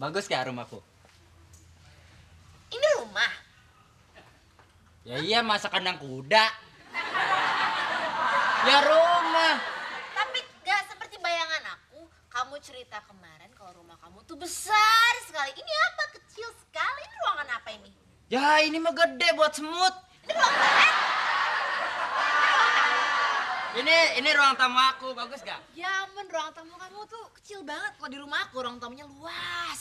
Bagus gak rumahku? Ini rumah. Ya iya masa kandang kuda. Ya rumah. Tapi gak seperti bayangan aku. Kamu cerita kemarin kalau rumah kamu tuh besar sekali. Ini apa? Kecil sekali. Ini ruangan apa ini? Ya ini mah gede buat semut. Ini ruang tamu. Ini ini ruang tamu aku, bagus gak? Ya ampun, ruang tamu kamu tuh kecil banget. Kalau di rumah aku, ruang tamunya luas.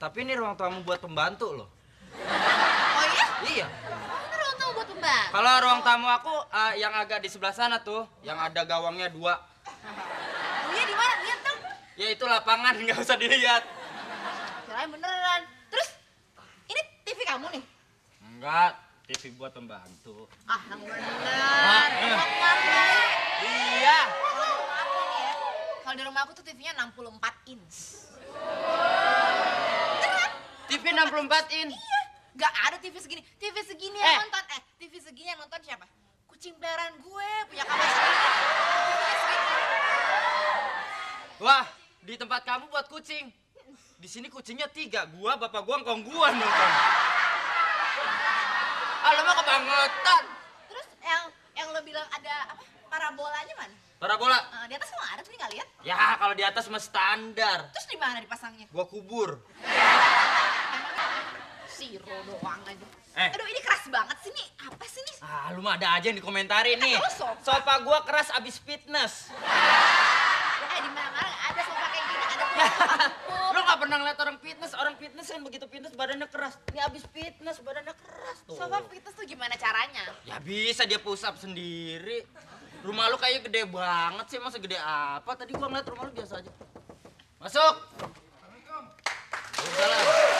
Tapi ini ruang tamu buat pembantu loh. Oh iya? Iya. Ini ruang tamu buat pembantu. Kalau ruang tamu aku eh, yang agak di sebelah sana tuh, yang ada gawangnya dua. Oh iya di mana? Lihat dong. Ya itu lapangan, nggak usah dilihat. Kirain beneran. Terus, ini TV kamu nih? Enggak, TV buat pembantu. Ah, yang bener. Ah, eh. 24 in. Iya. Gak ada TV segini. TV segini eh. yang nonton. Eh, TV segini yang nonton siapa? Kucing beran gue punya kamar segini. Wah, di tempat kamu buat kucing. Di sini kucingnya tiga, gua, bapak gua, ngkong gua nonton. Alamak kebangetan. Terus yang yang lo bilang ada apa? Parabolanya mana? Parabola. Uh, di atas semua ada, tuh nggak lihat. Ya, kalau di atas mah standar. Terus di mana dipasangnya? Gua kubur. Siro doang aja. Eh. Aduh, ini keras banget sih nih. Apa sih nih? Ah, lu mah ada aja yang dikomentarin nih. Sofa. Sofa gua keras abis fitness. Eh, di mana-mana ada sofa kayak gini, ada lu gak pernah ngeliat orang fitness, orang fitness kan begitu fitness badannya keras. Ini abis fitness badannya keras tuh. Sofa fitness tuh gimana caranya? Ya bisa dia push up sendiri. Rumah lu kayaknya gede banget sih, masa gede apa? Tadi gua ngeliat rumah lu biasa aja. Masuk. Waalaikumsalam.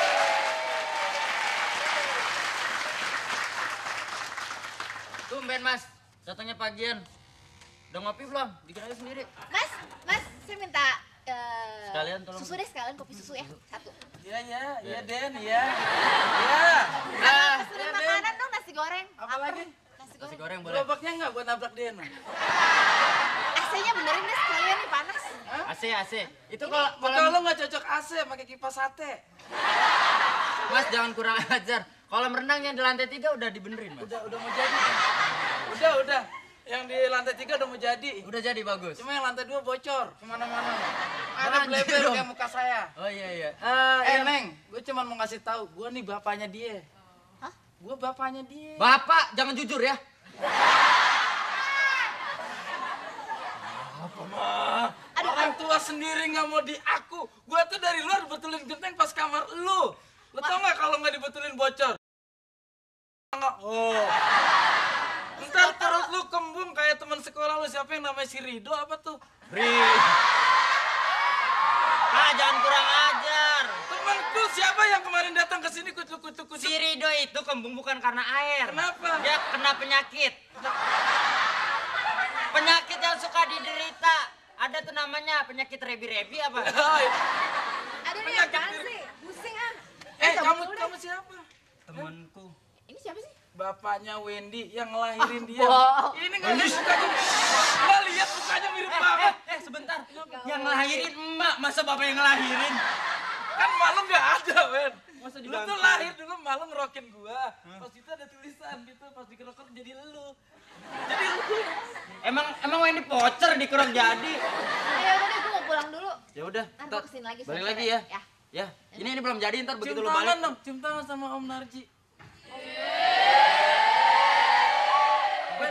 Tumben mas, datangnya pagian. Udah ngopi belum? Bikin aja sendiri. Mas, Mas, saya minta eh, Sekalian tolong. susu deh sekalian kopi susu ya satu. Iya, iya, iya Den, iya. Iya. Ah, Pesenin Den. makanan dong nasi goreng. Apa lagi? Nasi nasi goreng. goreng boleh. Gerobaknya enggak buat nabrak Den. AC-nya benerin deh sekalian nih panas. AC, AC. Itu kalau Kalau kalau lu nggak cocok AC, pakai kipas sate. Mas jangan kurang ajar. Kolam renang yang di lantai tiga udah dibenerin, Mas. Udah, udah mau jadi. Udah, udah. Yang di lantai tiga udah mau jadi. Udah jadi bagus. Cuma yang lantai dua bocor ke mana-mana. Ada bleber kayak muka saya. Oh iya iya. Eh, iya. Neng, gue cuma mau ngasih tahu, gue nih bapaknya dia. Hah? Gue bapaknya dia. Bapak jangan jujur ya. Aduh, Orang tua sendiri nggak mau di aku. Gue tuh dari luar betulin genteng pas kamar lu. Lu tau nggak kalau nggak dibetulin bocor? Oh. Ntar perut lu kembung kayak teman sekolah lu siapa yang namanya si Rido apa tuh? Ri. Ah jangan kurang ajar. Temanku siapa yang kemarin datang ke sini kucuk kucuk kucuk? Si Rido itu kembung bukan karena air. Kenapa? Dia kena penyakit. Penyakit yang suka diderita. Ada tuh namanya penyakit rebi-rebi apa? Aduh nih Penyakit apaan sih? Pusing ah. Eh coba kamu kamu siapa? Temanku. Ini siapa sih? Bapaknya Wendy yang ngelahirin dia. bohong. Ini nggak lihat mukanya. Nggak lihat mukanya mirip banget. Eh sebentar. Yang ngelahirin emak, masa bapak yang ngelahirin? Kan malu nggak ada, Wen. Masa Lu tuh lahir dulu malu ngerokin gua. Pas itu ada tulisan gitu, pas dikerokok jadi lu. Jadi lu. Emang emang ini pocer dikerok jadi. Ayo udah deh, gue mau pulang dulu. Ya udah, Ntar gua ke sini lagi Balik lagi ya. Ya. Ya, ini ini belum jadi ntar Cium begitu lu tangan balik. dong, cium tangan sama Om Narji.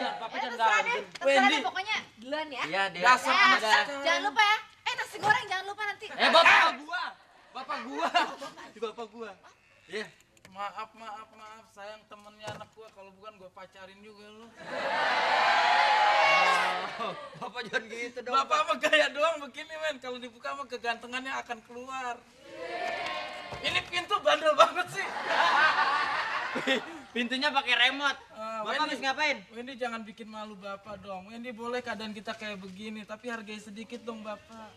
Jangan, papa Ya, gangguin. deh, Wendy. pokoknya duluan ya. Iya, dia. Dasar Eh, jangan lupa ya. Eh, nasi goreng jangan lupa nanti. Eh, bapak gua. Bapak gua. Bapak gua. Iya. Maaf, maaf, maaf. Sayang temennya anak gua. Kalau bukan gua pacarin juga lu. Oh, bapak jangan gitu dong. Bapak apa gaya doang begini, men. Kalau dibuka mah kegantengannya akan keluar. Ini pintu bandel banget sih. Pintunya pakai remote. Bapak Wendy. habis ngapain? Wendy jangan bikin malu bapak dong. Wendy boleh keadaan kita kayak begini, tapi hargai sedikit dong bapak.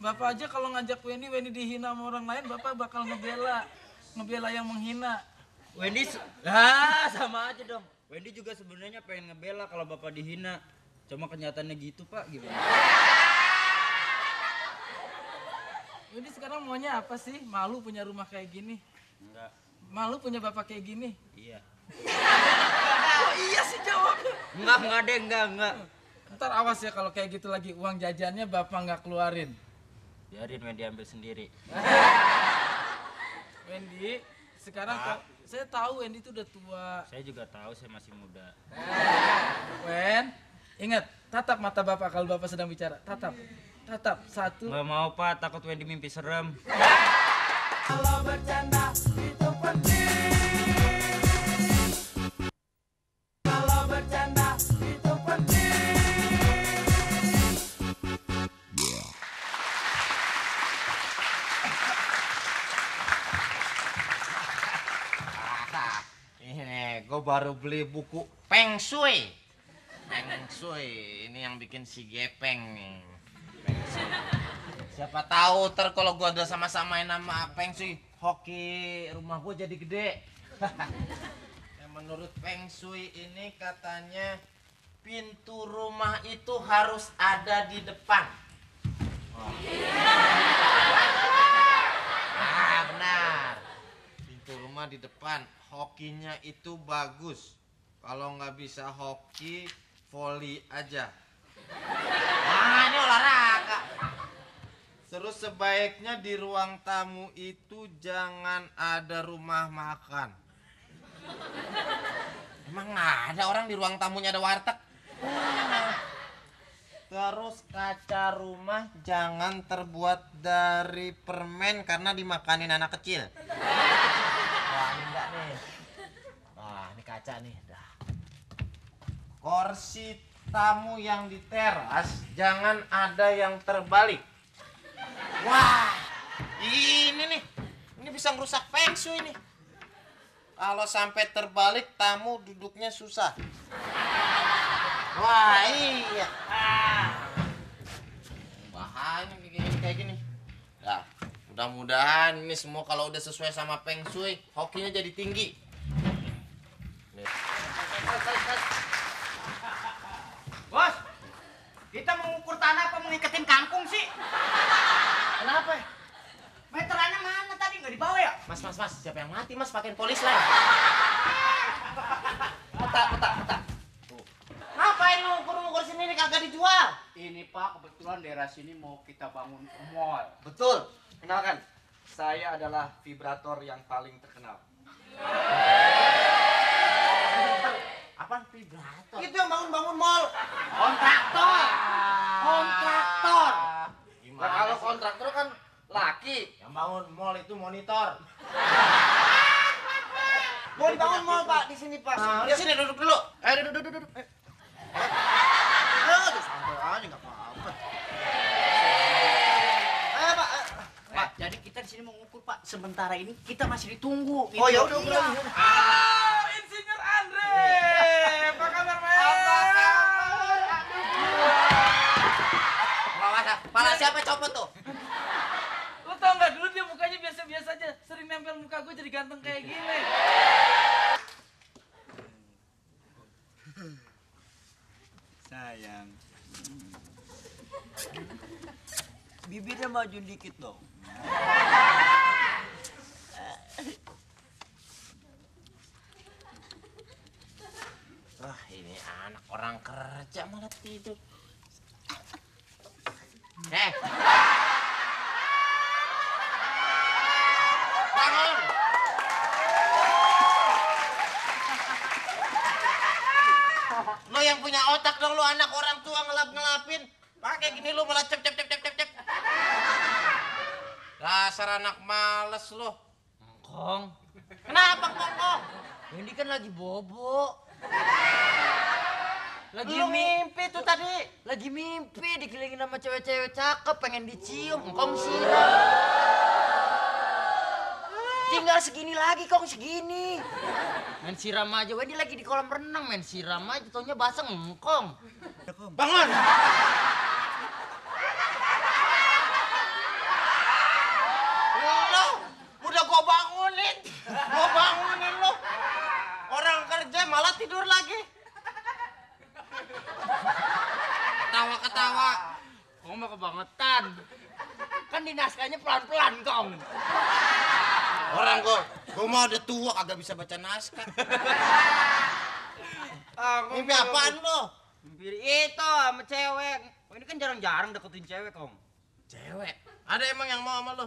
Bapak aja kalau ngajak Wendy, Wendy dihina sama orang lain, bapak bakal ngebela. Ngebela yang menghina. Wendy se- ah sama aja dong. Wendy juga sebenarnya pengen ngebela kalau bapak dihina. Cuma kenyataannya gitu, Pak. Gimana? Wendy sekarang maunya apa sih? Malu punya rumah kayak gini. Enggak. Malu punya bapak kayak gini. Iya. Oh iya sih jawabnya. Enggak, enggak deh, enggak, enggak. Ntar awas ya kalau kayak gitu lagi uang jajannya bapak nggak keluarin. Biarin Wendy ambil sendiri. Wendy, sekarang kok saya tahu Wendy itu udah tua. Saya juga tahu saya masih muda. Wen, ingat tatap mata bapak kalau bapak sedang bicara. Tatap, tatap satu. Enggak mau Pak, takut Wendy mimpi serem. Kalau bercanda itu penting. Baru beli buku Peng Shui. Peng Shui ini yang bikin si Gepeng nih. Peng Shui. Siapa tahu ter kalau gue udah sama-samain nama Peng Shui, hoki rumah gue jadi gede. Ya, menurut Peng Shui ini katanya pintu rumah itu harus ada di depan. Oh. Ah benar. Pintu rumah di depan. Hokinya itu bagus. Kalau nggak bisa hoki, volley aja. Wah, ini olahraga. Terus sebaiknya di ruang tamu itu jangan ada rumah makan. Emang nggak ada orang di ruang tamunya ada warteg? Terus kaca rumah jangan terbuat dari permen karena dimakanin anak kecil. Ini enggak nih. Wah ini kaca nih. Dah. Kursi tamu yang di teras jangan ada yang terbalik. Wah ini nih. Ini bisa ngerusak feng shui nih. Kalau sampai terbalik tamu duduknya susah. Wah iya. Bahaya kayak gini, mudah-mudahan ini semua kalau udah sesuai sama Peng Shui, hokinya jadi tinggi. Bos, kita mengukur tanah apa mengiketin kangkung sih? Kenapa? Meterannya mana tadi nggak dibawa ya? Mas, mas, mas, siapa yang mati mas pakai polis lah. Peta, peta, peta. Tuh. Ngapain lu ukur-ukur sini kagak dijual? Ini Pak, kebetulan daerah sini mau kita bangun mall. Betul. Kenalkan, saya adalah vibrator yang paling terkenal. Apaan vibrator? Itu yang bangun-bangun mall. Kontraktor. Kontraktor. Gimana Nah, kalau sih? kontraktor kan laki. yang bangun mall itu monitor. Mau dibangun mall, Pak, di sini, Pak. Nah, di sini duduk dulu. Eh, duduk, duduk, duduk. Eh. Aduh, santai aja nggak apa-apa. Ayo, Pak. eh. Pak, jadi kita di sini mau ngukur Pak. Sementara ini kita masih ditunggu. Oh, ya udah, Iya. udah. Ah, Insinyur Andre. Apa kabar, Men? Pala, pala siapa copot tuh? Lo tau nggak dulu dia mukanya biasa-biasa aja, sering nempel muka gue jadi ganteng kayak gini. Sayang. Bibirnya maju dikit dong. Wah, ini orang kerja malah tidur. Eh. Bangun. Lo yang punya otak dong lo anak orang tua ngelap-ngelapin. Pakai gini lo malah cep cep cep cep cep cep. Dasar anak males lo. Kong, Kenapa kongkong? Wendy kan lagi bobo. Lagi Lu mi mimpi tuh tadi. lagi mimpi dikelilingin sama cewek-cewek cakep pengen dicium engkong siram tinggal segini lagi kong segini. Main siram aja. Wendy lagi di kolam renang main siram aja. Taunya basah engkong Bangun. Lo, udah gua bangunin. Gua bangunin lo. Orang kerja malah tidur lagi. Ketawa-ketawa. kong mah kebangetan Kan di naskahnya pelan-pelan, Kong. Orang gua, gua mau udah tua kagak bisa baca naskah. Aku Mimpi apaan lo? Mimpi itu sama cewek. Oh, ini kan jarang-jarang deketin cewek, Kong. Cewek. Ada emang yang mau sama lo?